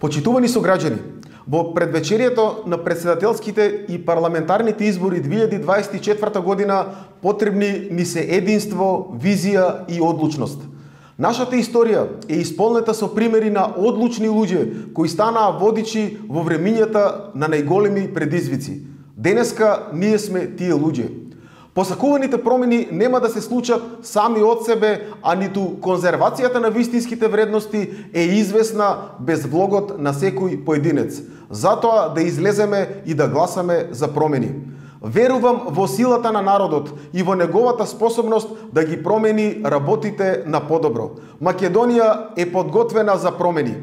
Почитувани со граѓани, во предвечерието на председателските и парламентарните избори 2024 година потребни ни се единство, визија и одлучност. Нашата историја е исполнета со примери на одлучни луѓе кои станаа водичи во времињата на најголеми предизвици. Денеска ние сме тие луѓе. Посакуваните промени нема да се случат сами од себе, а ниту конзервацијата на вистинските вредности е известна без влогот на секој поединец. Затоа да излеземе и да гласаме за промени. Верувам во силата на народот и во неговата способност да ги промени работите на подобро. Македонија е подготвена за промени.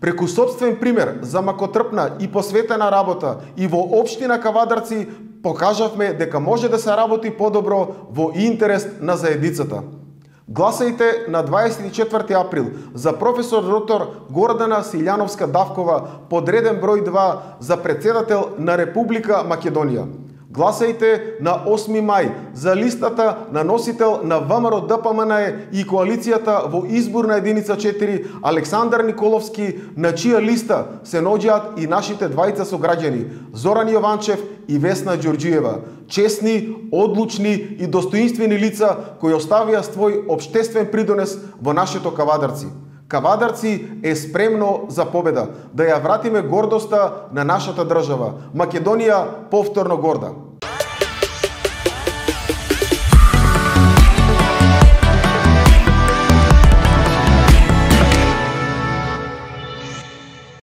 Преку собствен пример за макотрпна и посветена работа и во општина Кавадарци покажавме дека може да се работи подобро во интерес на заедницата. Гласајте на 24 април за професор доктор Гордана Силјановска Давкова, подреден број 2 за председател на Република Македонија. Гласајте на 8 мај за листата на носител на ВМРО ДПМН и коалицијата во изборна единица 4 Александар Николовски, на чија листа се наоѓаат и нашите двајца сограѓани Зоран Јованчев и Весна Ѓорѓиева, честни, одлучни и достоинствени лица кои оставија свој обштествен придонес во нашето Кавадарци. Кавадарци е спремно за победа, да ја вратиме гордоста на нашата држава. Македонија повторно горда.